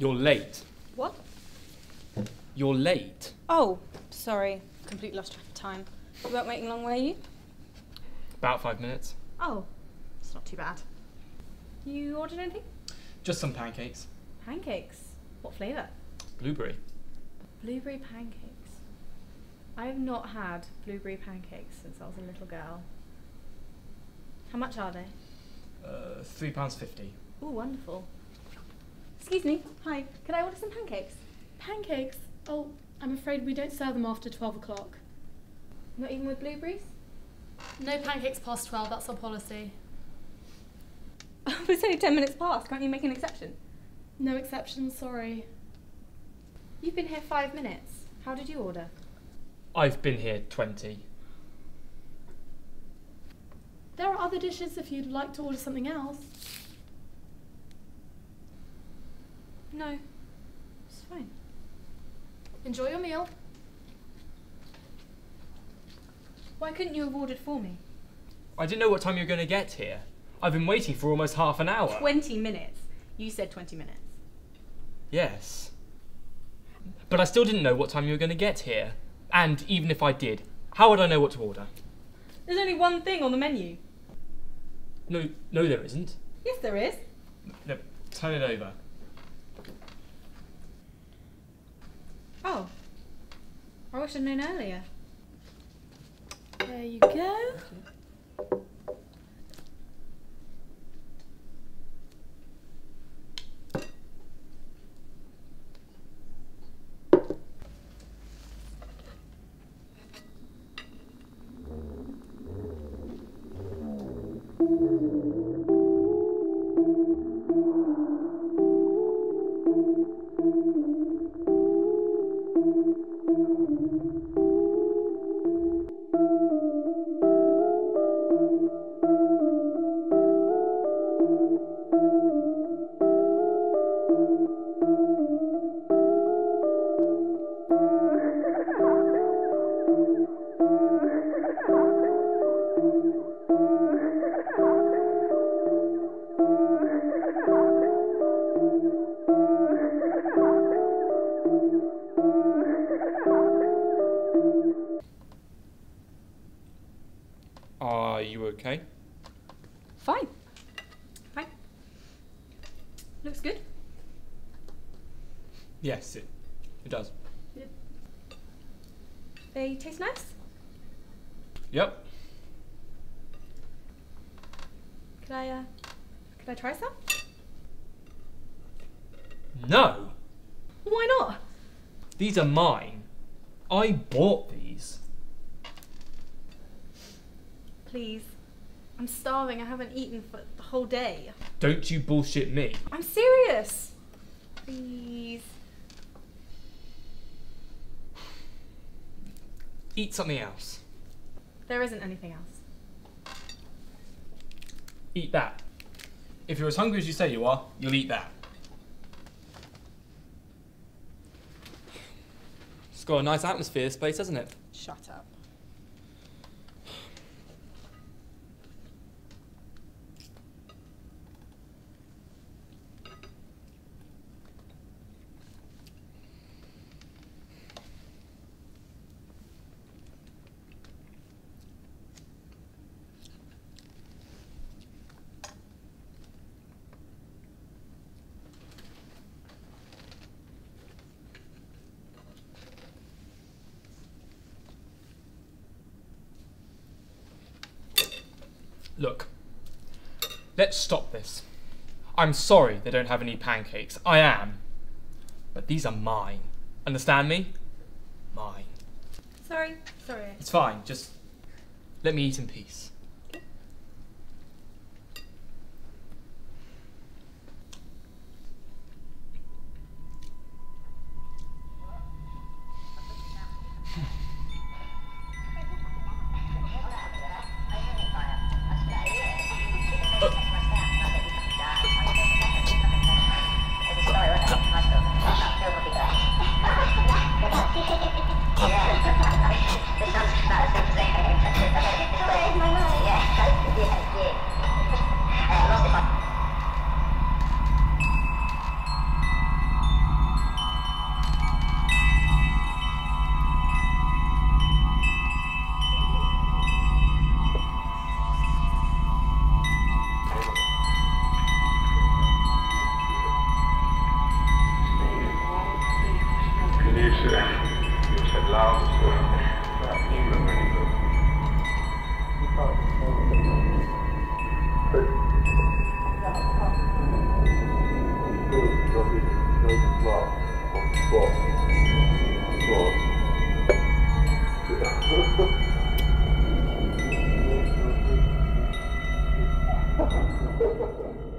You're late. What? You're late. Oh, sorry. Completely lost track of time. You weren't waiting long, were you? About five minutes. Oh, it's not too bad. You ordered anything? Just some pancakes. Pancakes. What flavour? Blueberry. Blueberry pancakes. I have not had blueberry pancakes since I was a little girl. How much are they? Uh, three pounds fifty. Oh, wonderful. Excuse me. Hi. Can I order some pancakes? Pancakes? Oh, I'm afraid we don't serve them after 12 o'clock. Not even with blueberries? No pancakes past 12, that's our policy. it's only ten minutes past. Can't you make an exception? No exception, sorry. You've been here five minutes. How did you order? I've been here twenty. There are other dishes if you'd like to order something else. No. It's fine. Enjoy your meal. Why couldn't you have ordered for me? I didn't know what time you were going to get here. I've been waiting for almost half an hour. 20 minutes. You said 20 minutes. Yes. But I still didn't know what time you were going to get here. And even if I did, how would I know what to order? There's only one thing on the menu. No, no, there isn't. Yes, there is. No, turn it over. Oh. I wish I'd known earlier. There you go. Fine. Fine. Looks good. Yes, it, it does. They taste nice. Yep. Could I, uh, could I try some? No! Why not? These are mine. I bought these. Please. I'm starving. I haven't eaten for the whole day. Don't you bullshit me. I'm serious. Please. Eat something else. There isn't anything else. Eat that. If you're as hungry as you say you are, you'll eat that. It's got a nice atmosphere, this place, hasn't it? Shut up. Look, let's stop this. I'm sorry they don't have any pancakes. I am. But these are mine. Understand me? Mine. Sorry. Sorry. It's fine, just let me eat in peace. yeah. this sounds about the same thing. Thank you.